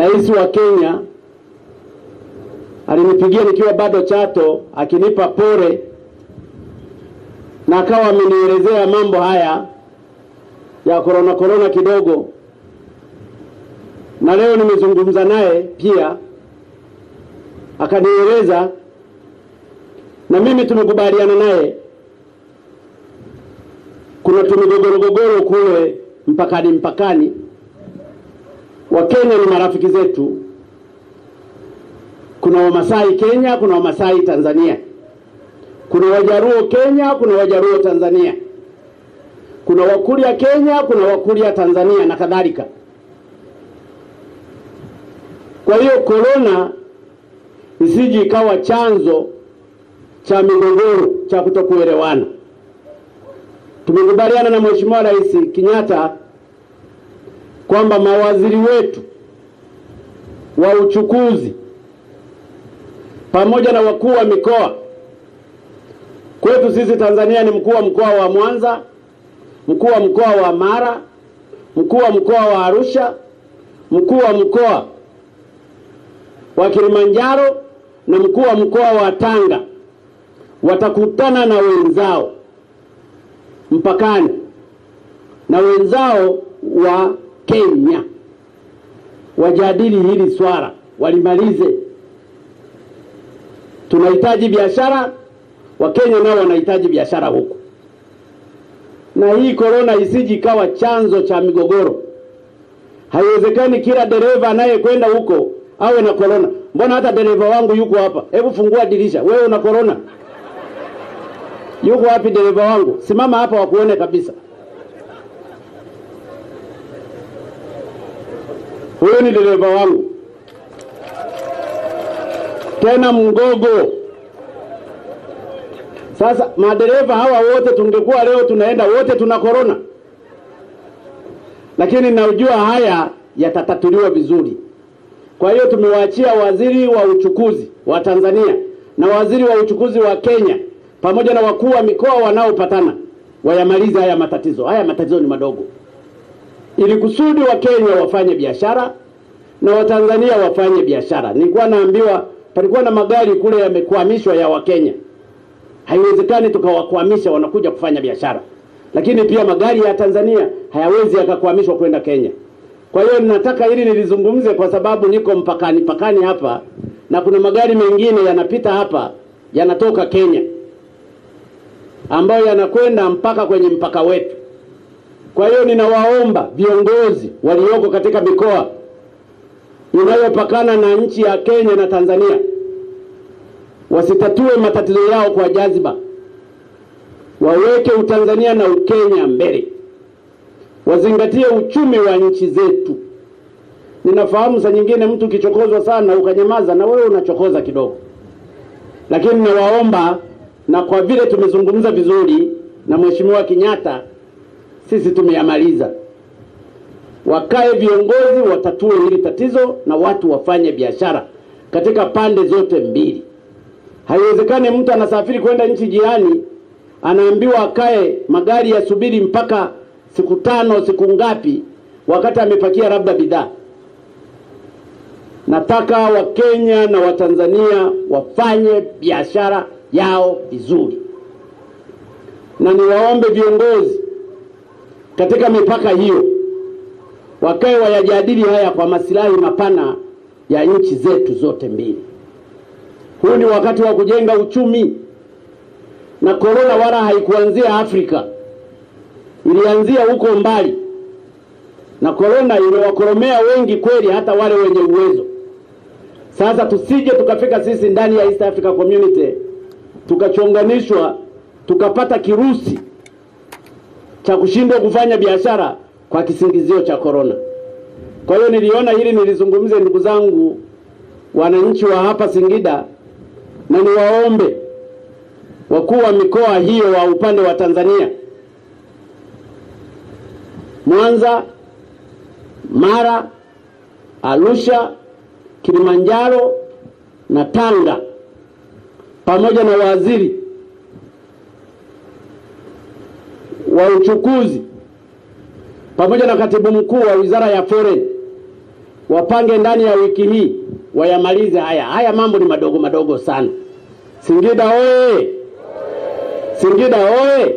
Rais wa Kenya alinipigia nikiwa bado Chato akinipa pole na akawa amenielezea mambo haya ya korona korona kidogo, na leo nimezungumza naye pia akanieleza, na mimi tumekubaliana naye. Kuna tumigogorogogoro kule mpakani mpakani. Wakenya ni marafiki zetu. Kuna Wamasai Kenya, kuna Wamasai Tanzania, kuna Wajaruo Kenya, kuna Wajaruo Tanzania, kuna Wakuria Kenya, kuna Wakuria Tanzania na kadhalika. Kwa hiyo korona isiji ikawa chanzo cha migogoro cha kutokuelewana. Tumekubaliana na Mheshimiwa Rais Kenyatta kwamba mawaziri wetu wa uchukuzi pamoja na wakuu wa mikoa, kwetu sisi Tanzania ni mkuu wa mkoa wa Mwanza, mkuu wa mkoa wa Mara, mkuu wa mkoa wa Arusha, mkuu wa mkoa wa Kilimanjaro na mkuu wa mkoa wa Tanga. Watakutana na wenzao mpakani na wenzao wa Kenya wajadili hili swala, walimalize. Tunahitaji biashara, Wakenya nao wanahitaji biashara huku, na hii korona isiji ikawa chanzo cha migogoro. Haiwezekani kila dereva anayekwenda huko awe na korona. Mbona hata dereva wangu yuko hapa? Hebu fungua dirisha, wewe una korona? Yuko wapi dereva wangu? Simama hapa wakuone kabisa. Huyu ni dereva wangu, tena mgogo. Sasa madereva hawa wote tungekuwa leo tunaenda wote tuna korona, lakini najua haya yatatatuliwa vizuri. Kwa hiyo tumewaachia waziri wa uchukuzi wa Tanzania na waziri wa uchukuzi wa Kenya pamoja na wakuu wa mikoa wanaopatana wayamalize haya matatizo. Haya matatizo ni madogo, ili kusudi Wakenya wafanye biashara na Watanzania wafanye biashara. Nilikuwa naambiwa palikuwa na magari kule yamekwamishwa ya Wakenya, haiwezekani tukawakwamisha wanakuja kufanya biashara, lakini pia magari ya Tanzania hayawezi yakakwamishwa kwenda Kenya. Kwa hiyo ninataka hili nilizungumze kwa sababu niko mpakani pakani hapa na kuna magari mengine yanapita hapa yanatoka Kenya ambayo yanakwenda mpaka kwenye mpaka wetu. Kwa hiyo ninawaomba viongozi walioko katika mikoa inayopakana na nchi ya Kenya na Tanzania wasitatue matatizo yao kwa jaziba, waweke Utanzania na Ukenya mbele, wazingatie uchumi wa nchi zetu. Ninafahamu saa nyingine mtu ukichokozwa sana ukanyamaza, na wewe unachokoza kidogo, lakini nawaomba, na kwa vile tumezungumza vizuri na Mheshimiwa Kenyatta, sisi tumeyamaliza. Wakae viongozi watatue hili tatizo na watu wafanye biashara katika pande zote mbili. Haiwezekani mtu anasafiri kwenda nchi jirani, anaambiwa akae magari yasubiri mpaka siku tano siku ngapi, wakati amepakia labda bidhaa. Nataka Wakenya na Watanzania wafanye biashara yao vizuri, na niwaombe viongozi katika mipaka hiyo wakae wayajadili haya kwa masilahi mapana ya nchi zetu zote mbili. Huu ni wakati wa kujenga uchumi, na korona wala haikuanzia Afrika, ilianzia huko mbali, na korona imewakoromea wengi kweli, hata wale wenye uwezo. Sasa tusije tukafika sisi ndani ya East Africa Community tukachonganishwa tukapata kirusi cha kushindwa kufanya biashara kwa kisingizio cha korona. Kwa hiyo niliona hili nilizungumze, ndugu zangu wananchi wa hapa Singida, na niwaombe wakuu wa mikoa hiyo wa upande wa Tanzania, Mwanza, Mara, Arusha, Kilimanjaro na Tanga, pamoja na waziri wa uchukuzi pamoja na katibu mkuu wa wizara ya foreign wapange ndani ya wiki hii wayamalize haya. Haya mambo ni madogo madogo sana. Singida oye! Singida oye!